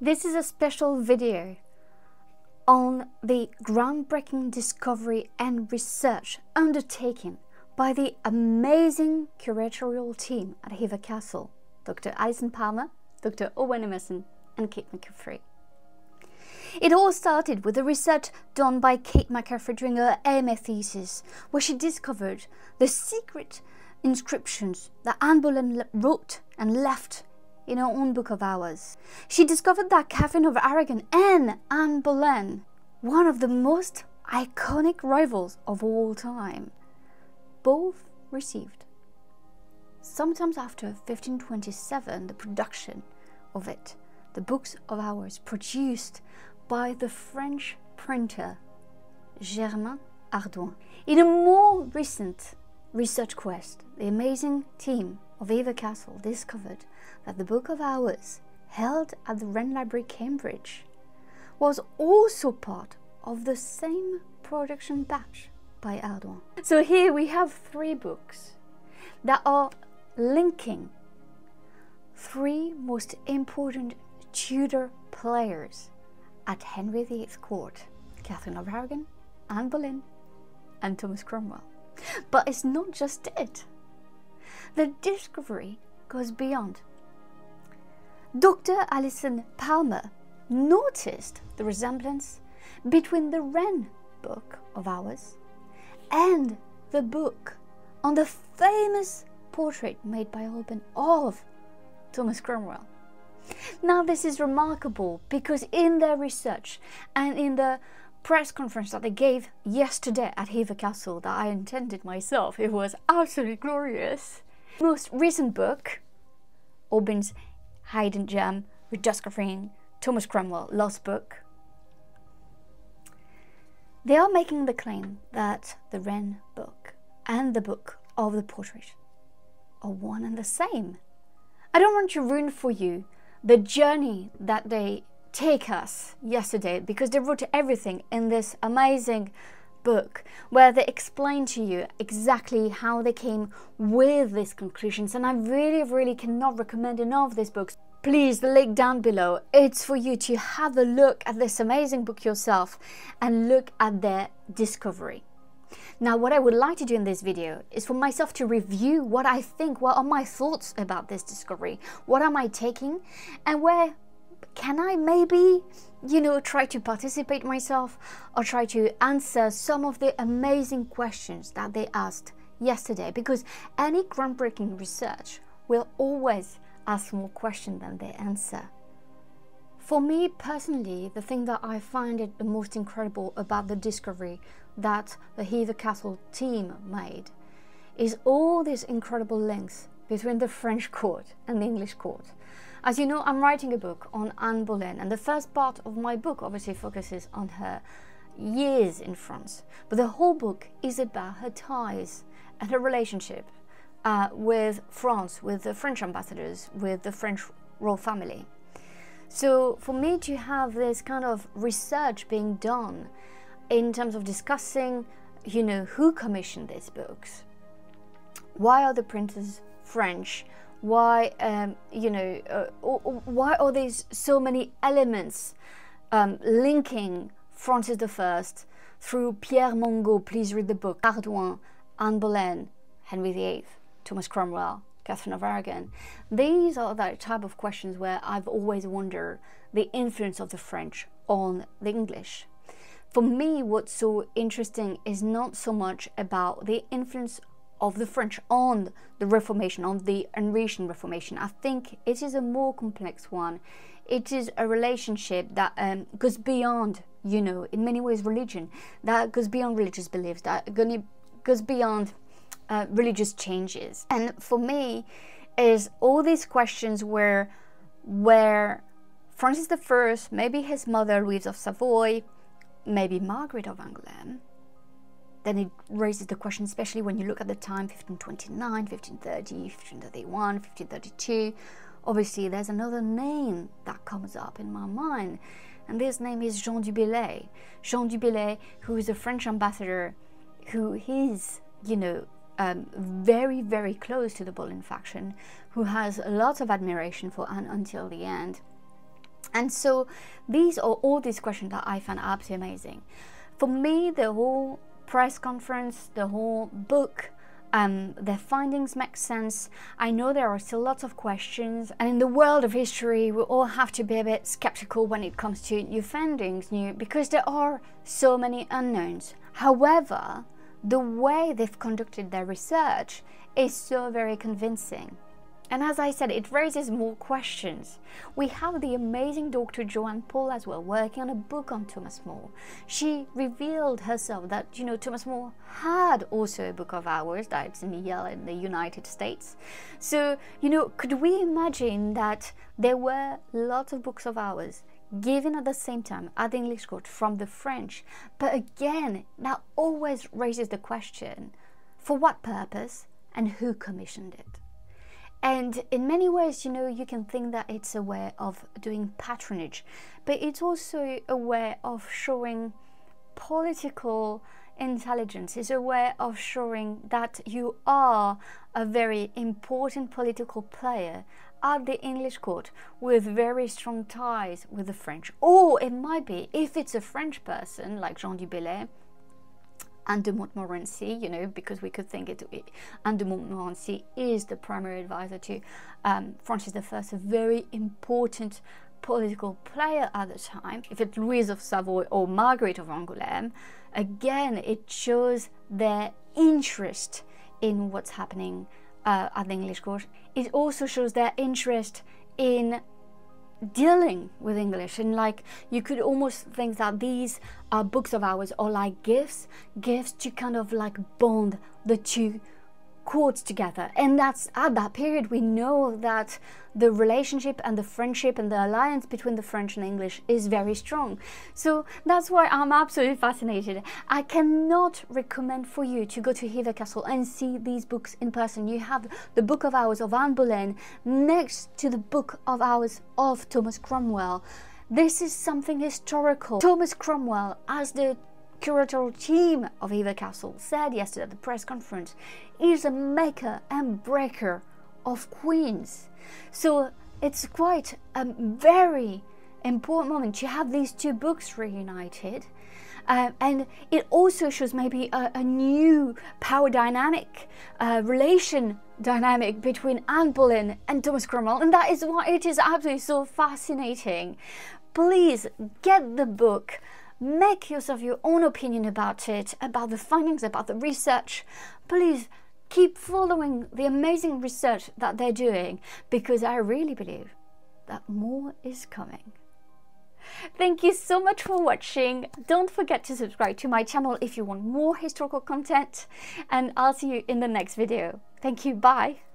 This is a special video on the groundbreaking discovery and research undertaken by the amazing curatorial team at Hever Castle, Dr. Alison Palmer, Dr. Owen Emerson, and Kate McCaffrey. It all started with the research done by Kate McCaffrey during her MA thesis, where she discovered the secret inscriptions that Anne Boleyn wrote and left in her own book of hours. She discovered that Catherine of Aragon and Anne Boleyn, one of the most iconic rivals of all time, both received. Sometimes after 1527, the production of it, the books of hours produced by the French printer Germain Hardouin. In a more recent research quest, the amazing team of Hever Castle discovered that the Book of Hours, held at the Wren Library, Cambridge, was also part of the same production batch by Hardouin. So here we have three books that are linking three most important Tudor players at Henry VIII's court Catherine of Aragon, Anne Boleyn, and Thomas Cromwell. But it's not just it. The discovery goes beyond. Dr. Alison Palmer noticed the resemblance between the Wren book of hours and the book on the famous portrait made by Holbein of Thomas Cromwell. Now, this is remarkable because in their research and in the press conference that they gave yesterday at Hever Castle that I attended myself, it was absolutely glorious. Most recent book, Holbein's Hidden Gem, rediscovering Thomas Cromwell, Lost Book. They are making the claim that the Wren book and the book of the portrait are one and the same. I don't want to ruin for you the journey that they take us yesterday because they wrote everything in this amazing book where they explain to you exactly how they came with these conclusions and I really really cannot recommend enough this book. Please the link down below it's for you to have a look at this amazing book yourself and look at their discovery. Now, what I would like to do in this video is for myself to review what I think, what are my thoughts about this discovery, what am I taking, and where can I maybe, you know, try to participate myself or try to answer some of the amazing questions that they asked yesterday because any groundbreaking research will always ask more questions than they answer. For me personally, the thing that I find it the most incredible about the discovery that the Hever Castle team made is all these incredible links between the French court and the English court. As you know, I'm writing a book on Anne Boleyn, and the first part of my book obviously focuses on her years in France, but the whole book is about her ties and her relationship uh, with France, with the French ambassadors, with the French royal family. So for me to have this kind of research being done in terms of discussing, you know, who commissioned these books, why are the printers French, why, um, you know, uh, why are there so many elements um, linking Francis I through Pierre Mongeau, please read the book, Hardouin, Anne Boleyn, Henry VIII, Thomas Cromwell, Catherine of Aragon. These are the type of questions where I've always wondered the influence of the French on the English. For me, what's so interesting is not so much about the influence of the French on the Reformation, on the Henrician Reformation. I think it is a more complex one. It is a relationship that um, goes beyond, you know, in many ways religion, that goes beyond religious beliefs, that goes beyond uh, religious changes. And for me, is all these questions where, where Francis I, maybe his mother Louise of Savoy, maybe Margaret of Angoulême, then it raises the question, especially when you look at the time 1529, 1530, 1531, 1532. Obviously, there's another name that comes up in my mind, and this name is Jean du Bellay. Jean du Bellay, who is a French ambassador, who is, you know, um, very, very close to the Boleyn faction, who has lots of admiration for Anne until the end. And so these are all these questions that I find absolutely amazing. For me, the whole press conference, the whole book, um, their findings make sense. I know there are still lots of questions, and in the world of history, we all have to be a bit skeptical when it comes to new findings, new because there are so many unknowns. However, the way they've conducted their research is so very convincing. And as I said, it raises more questions. We have the amazing Dr. Joanne Paul as well, working on a book on Thomas More. She revealed herself that, you know, Thomas More had also a book of hours that's in Yale in the United States. So, you know, could we imagine that there were lots of books of hours given at the same time at the English court from the French? But again, that always raises the question, for what purpose and who commissioned it? And in many ways, you know, you can think that it's a way of doing patronage, but it's also a way of showing political intelligence, it's a way of showing that you are a very important political player at the English court with very strong ties with the French. Or it might be, if it's a French person like Jean du Bellay, Anne de Montmorency, you know, because we could think it, it Anne de Montmorency is the primary advisor to um, Francis I, a very important political player at the time. If it's Louise of Savoy or Margaret of Angoulême, again, it shows their interest in what's happening uh, at the English court. It also shows their interest in dealing with English. And like you could almost think that these uh, books of hours are like gifts gifts to kind of like bond the two courts together. And that's at that period we know that the relationship and the friendship and the alliance between the French and English is very strong. So that's why I'm absolutely fascinated. I cannot recommend for you to go to Hever Castle and see these books in person. You have the Book of Hours of Anne Boleyn next to the Book of Hours of Thomas Cromwell. This is something historical. Thomas Cromwell, as the curatorial team of Hever Castle said yesterday at the press conference, is a maker and breaker of queens. So it's quite a very important moment to have these two books reunited. Um, and it also shows maybe a, a new power dynamic, uh, relation dynamic between Anne Boleyn and Thomas Cromwell, and that is why it is absolutely so fascinating. Please get the book make yourself your own opinion about it, about the findings, about the research. Please keep following the amazing research that they're doing because I really believe that more is coming. Thank you so much for watching. Don't forget to subscribe to my channel if you want more historical content and I'll see you in the next video. Thank you. Bye.